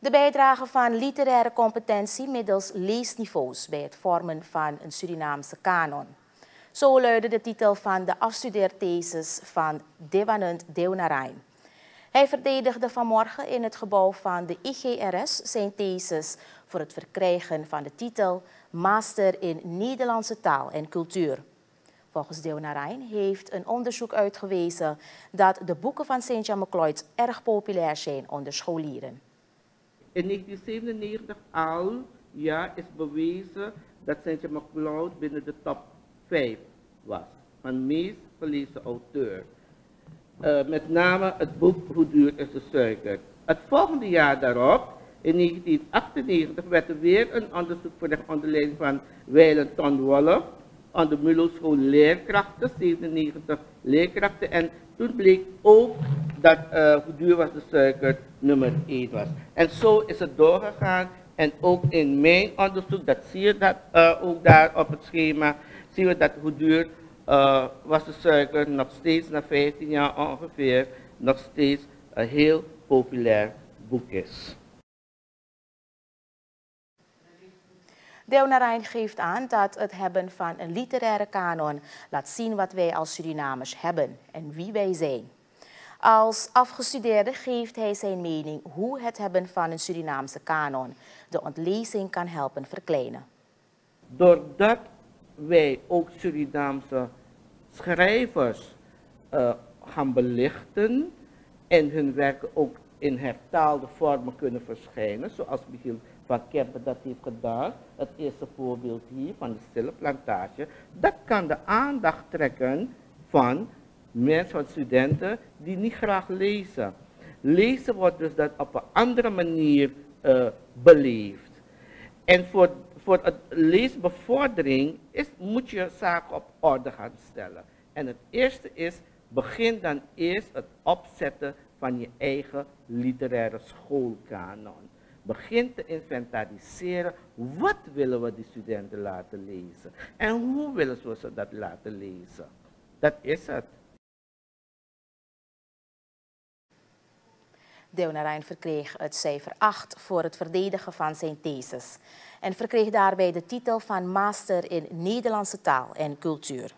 De bijdrage van literaire competentie middels leesniveaus bij het vormen van een Surinaamse kanon. Zo luidde de titel van de afstudeerthesis van Dewanund Dewnarijn. Hij verdedigde vanmorgen in het gebouw van de IGRS zijn thesis voor het verkrijgen van de titel Master in Nederlandse taal en cultuur. Volgens Deonarijn heeft een onderzoek uitgewezen dat de boeken van Sintja McLeod erg populair zijn onder scholieren. In 1997 al ja, is bewezen dat Sintja McLeod binnen de top 5 was van meest gelezen auteur. Uh, met name het boek Hoe duur is de suiker. Het volgende jaar daarop, in 1998, werd er weer een onderzoek verricht onder leiding van Weilen Ton aan de Mulo School leerkrachten, 97 leerkrachten. En toen bleek ook dat uh, hoe duur was de suiker nummer 1 was. En zo is het doorgegaan. En ook in mijn onderzoek, dat zie je dat uh, ook daar op het schema, zien we dat hoe duur uh, was de suiker nog steeds na 15 jaar ongeveer, nog steeds een heel populair boek is. Deonarijn geeft aan dat het hebben van een literaire kanon laat zien wat wij als Surinamers hebben en wie wij zijn. Als afgestudeerde geeft hij zijn mening hoe het hebben van een Surinaamse kanon de ontlezing kan helpen verkleinen. Doordat wij ook Surinaamse schrijvers uh, gaan belichten en hun werken ook in hertaalde vormen kunnen verschijnen, zoals Michiel van Kempen dat heeft gedaan, het eerste voorbeeld hier van de stille plantage, dat kan de aandacht trekken van mensen, van studenten die niet graag lezen. Lezen wordt dus dat op een andere manier uh, beleefd. En voor, voor het leesbevordering is, moet je zaken op orde gaan stellen. En het eerste is, begin dan eerst het opzetten van je eigen literaire schoolkanon. Begin te inventariseren, wat willen we die studenten laten lezen? En hoe willen we ze dat laten lezen? Dat is het. Deonarijn verkreeg het cijfer 8 voor het verdedigen van zijn thesis en verkreeg daarbij de titel van Master in Nederlandse taal en cultuur.